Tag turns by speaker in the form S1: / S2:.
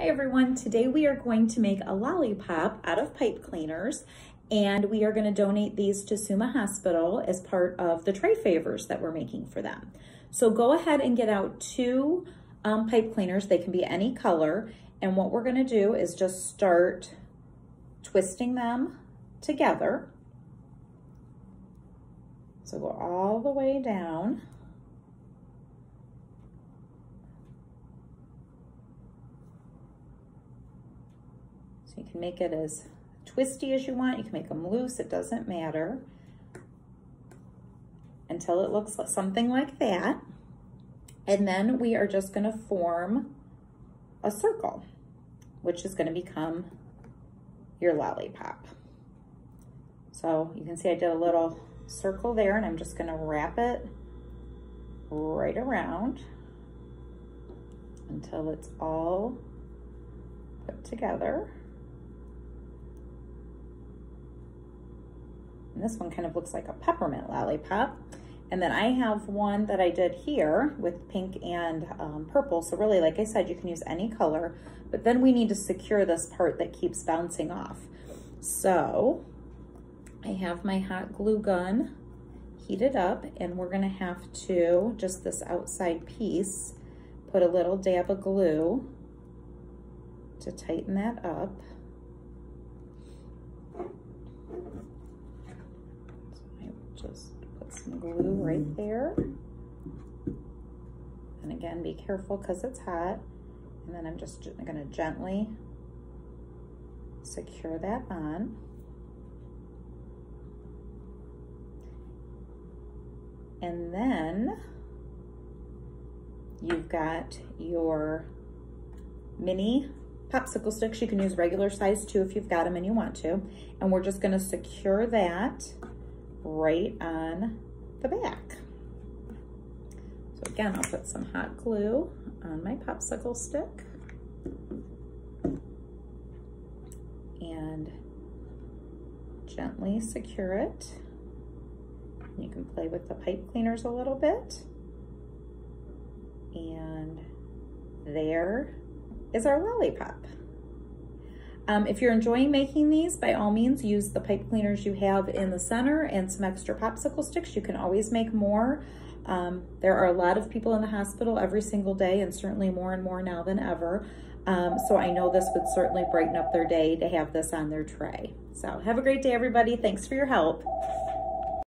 S1: Hi everyone, today we are going to make a lollipop out of pipe cleaners and we are gonna donate these to Summa Hospital as part of the tray favors that we're making for them. So go ahead and get out two um, pipe cleaners. They can be any color. And what we're gonna do is just start twisting them together. So go all the way down. So you can make it as twisty as you want. You can make them loose, it doesn't matter. Until it looks like something like that. And then we are just gonna form a circle, which is gonna become your lollipop. So you can see I did a little circle there and I'm just gonna wrap it right around until it's all put together. And this one kind of looks like a peppermint lollipop. And then I have one that I did here with pink and um, purple. So really, like I said, you can use any color, but then we need to secure this part that keeps bouncing off. So I have my hot glue gun heated up and we're gonna have to, just this outside piece, put a little dab of glue to tighten that up. Just put some glue right there. And again, be careful because it's hot. And then I'm just gonna gently secure that on. And then you've got your mini popsicle sticks. You can use regular size too if you've got them and you want to. And we're just gonna secure that right on the back. So again, I'll put some hot glue on my popsicle stick. And gently secure it. You can play with the pipe cleaners a little bit. And there is our lollipop. Um, if you're enjoying making these, by all means, use the pipe cleaners you have in the center and some extra popsicle sticks. You can always make more. Um, there are a lot of people in the hospital every single day and certainly more and more now than ever. Um, so I know this would certainly brighten up their day to have this on their tray. So have a great day, everybody. Thanks for your help.